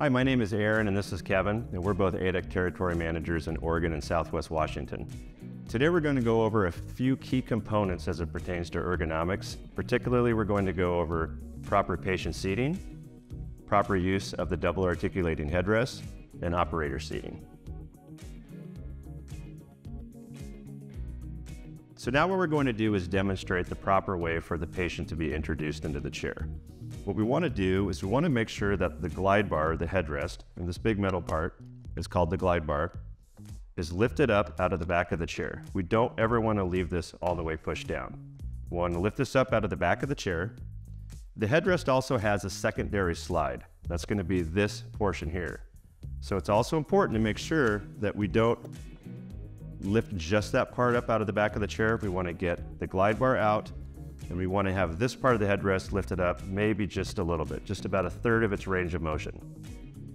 Hi, my name is Aaron and this is Kevin, and we're both A-dec territory managers in Oregon and Southwest Washington. Today we're going to go over a few key components as it pertains to ergonomics. Particularly, we're going to go over proper patient seating, proper use of the double articulating headrest, and operator seating. So now what we're going to do is demonstrate the proper way for the patient to be introduced into the chair. What we want to do is we want to make sure that the glide bar, the headrest, and this big metal part is called the glide bar, is lifted up out of the back of the chair. We don't ever want to leave this all the way pushed down. We want to lift this up out of the back of the chair. The headrest also has a secondary slide. That's going to be this portion here. So it's also important to make sure that we don't lift just that part up out of the back of the chair. We want to get the glide bar out and we want to have this part of the headrest lifted up maybe just a little bit, just about a third of its range of motion.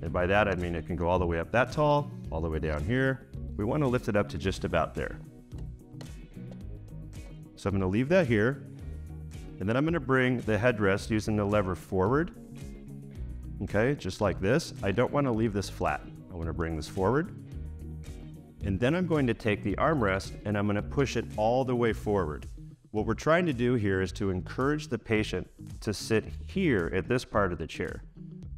And by that, I mean it can go all the way up that tall, all the way down here. We want to lift it up to just about there. So I'm going to leave that here. And then I'm going to bring the headrest using the lever forward. Okay, just like this. I don't want to leave this flat. I want to bring this forward. And then I'm going to take the armrest and I'm going to push it all the way forward. What we're trying to do here is to encourage the patient to sit here at this part of the chair.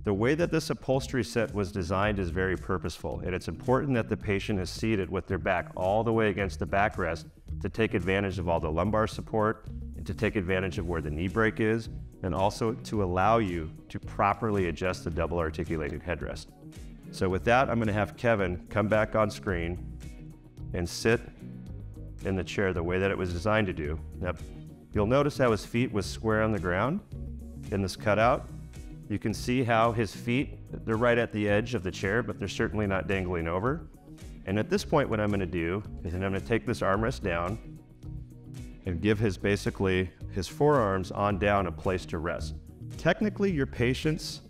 The way that this upholstery set was designed is very purposeful, and it's important that the patient is seated with their back all the way against the backrest to take advantage of all the lumbar support and to take advantage of where the knee break is, and also to allow you to properly adjust the double articulated headrest. So with that, I'm gonna have Kevin come back on screen and sit in the chair the way that it was designed to do. Now, you'll notice how his feet was square on the ground in this cutout. You can see how his feet, they're right at the edge of the chair, but they're certainly not dangling over. And at this point, what I'm gonna do is I'm gonna take this armrest down and give his basically his forearms on down a place to rest. Technically, your patient's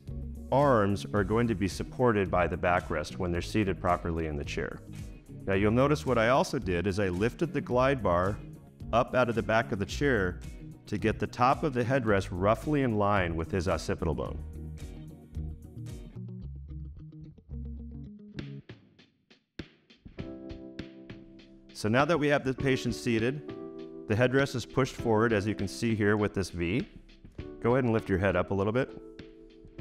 arms are going to be supported by the backrest when they're seated properly in the chair. Now you'll notice what I also did is I lifted the glide bar up out of the back of the chair to get the top of the headrest roughly in line with his occipital bone. So now that we have the patient seated, the headrest is pushed forward as you can see here with this V. Go ahead and lift your head up a little bit.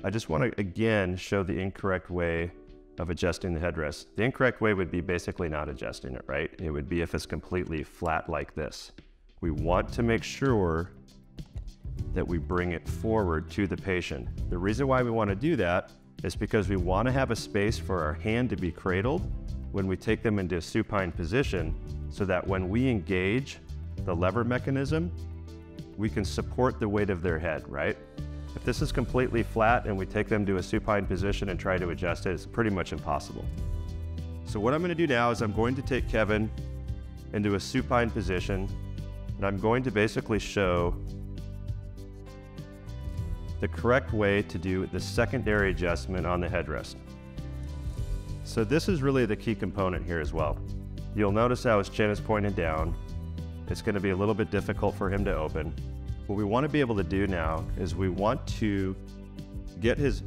I just want to again show the incorrect way of adjusting the headrest. The incorrect way would be basically not adjusting it, right? It would be if it's completely flat like this. We want to make sure that we bring it forward to the patient. The reason why we want to do that is because we want to have a space for our hand to be cradled when we take them into a supine position so that when we engage the lever mechanism, we can support the weight of their head, right? If this is completely flat and we take them to a supine position and try to adjust it, it's pretty much impossible. So what I'm gonna do now is I'm going to take Kevin into a supine position and I'm going to basically show the correct way to do the secondary adjustment on the headrest. So this is really the key component here as well. You'll notice how his chin is pointed down. It's gonna be a little bit difficult for him to open. What we wanna be able to do now is we want to get his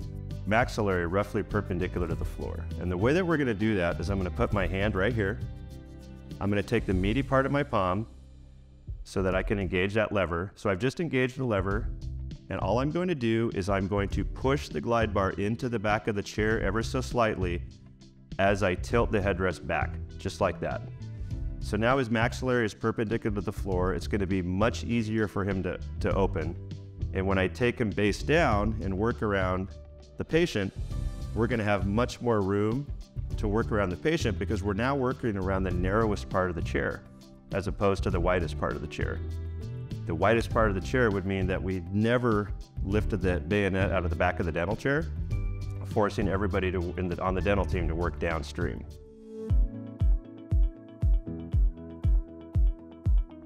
maxillary roughly perpendicular to the floor. And the way that we're gonna do that is I'm gonna put my hand right here. I'm gonna take the meaty part of my palm so that I can engage that lever. So I've just engaged the lever and all I'm going to do is I'm going to push the glide bar into the back of the chair ever so slightly as I tilt the headrest back, just like that. So now his maxillary is perpendicular to the floor. It's going to be much easier for him to, to open. And when I take him base down and work around the patient, we're going to have much more room to work around the patient because we're now working around the narrowest part of the chair as opposed to the widest part of the chair. The widest part of the chair would mean that we never lifted the bayonet out of the back of the dental chair, forcing everybody to, the, on the dental team to work downstream.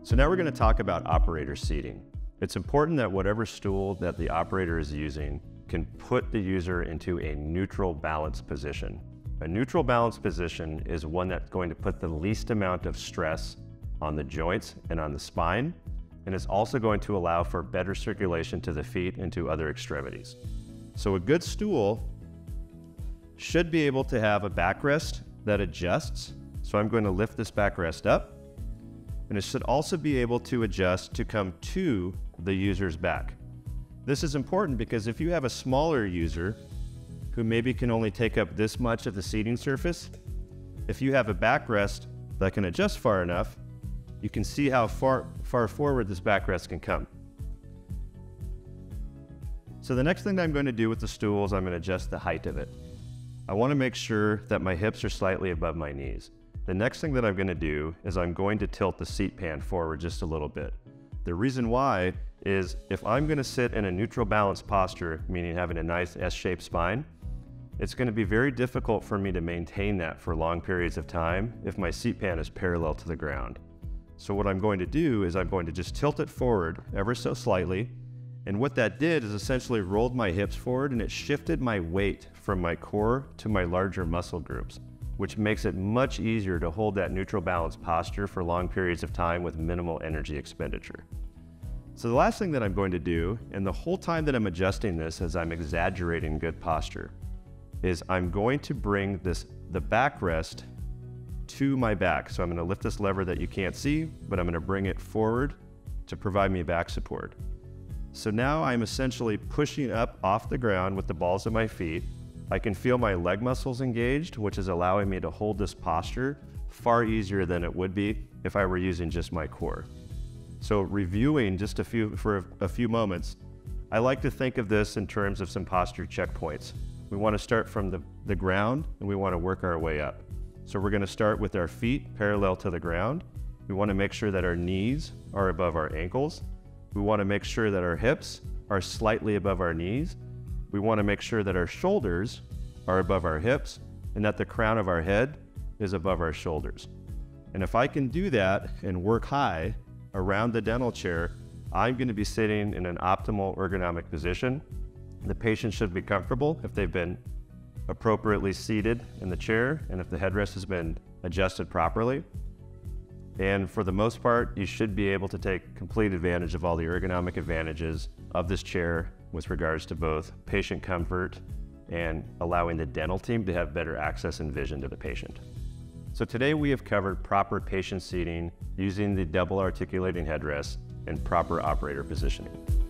So now we're going to talk about operator seating. It's important that whatever stool that the operator is using can put the user into a neutral balance position. A neutral balance position is one that's going to put the least amount of stress on the joints and on the spine and it's also going to allow for better circulation to the feet and to other extremities. So a good stool should be able to have a backrest that adjusts. So I'm going to lift this backrest up. And it should also be able to adjust to come to the user's back. This is important because if you have a smaller user who maybe can only take up this much of the seating surface, if you have a backrest that can adjust far enough, you can see how far, far forward this backrest can come. So the next thing that I'm going to do with the stool is I'm going to adjust the height of it. I want to make sure that my hips are slightly above my knees. The next thing that I'm going to do is I'm going to tilt the seat pan forward just a little bit. The reason why is if I'm going to sit in a neutral balance posture, meaning having a nice S-shaped spine, it's going to be very difficult for me to maintain that for long periods of time if my seat pan is parallel to the ground. So what I'm going to do is I'm going to just tilt it forward ever so slightly. And what that did is essentially rolled my hips forward and it shifted my weight from my core to my larger muscle groups, which makes it much easier to hold that neutral balance posture for long periods of time with minimal energy expenditure. So the last thing that I'm going to do, and the whole time that I'm adjusting this as I'm exaggerating good posture, is I'm going to bring this the backrest to my back. So I'm going to lift this lever that you can't see, but I'm going to bring it forward to provide me back support. So now I'm essentially pushing up off the ground with the balls of my feet. I can feel my leg muscles engaged, which is allowing me to hold this posture far easier than it would be if I were using just my core. So reviewing just a few for a few moments, I like to think of this in terms of some posture checkpoints. We want to start from the, the ground and we want to work our way up. So we're going to start with our feet parallel to the ground. We want to make sure that our knees are above our ankles. We want to make sure that our hips are slightly above our knees. We want to make sure that our shoulders are above our hips and that the crown of our head is above our shoulders. And if I can do that and work high around the dental chair, I'm going to be sitting in an optimal ergonomic position the patient should be comfortable if they've been appropriately seated in the chair and if the headrest has been adjusted properly. And for the most part, you should be able to take complete advantage of all the ergonomic advantages of this chair with regards to both patient comfort and allowing the dental team to have better access and vision to the patient. So today we have covered proper patient seating using the double articulating headrest and proper operator positioning.